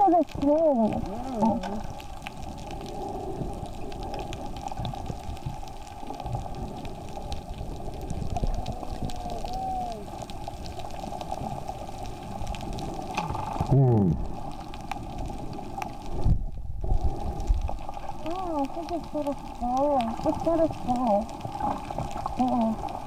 for the kids. Oh, I think it's for the snow. It's for the snow. Uh -oh.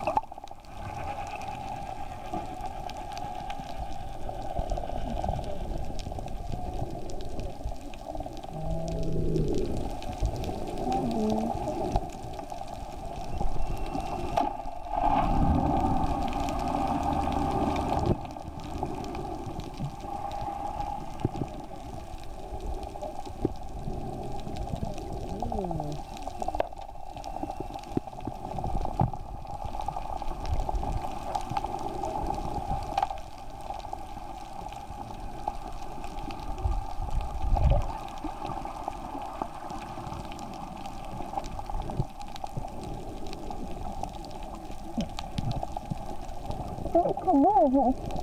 Don't come over.